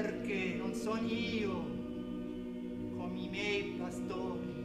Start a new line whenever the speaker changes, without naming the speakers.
perché non sono io come i miei pastori.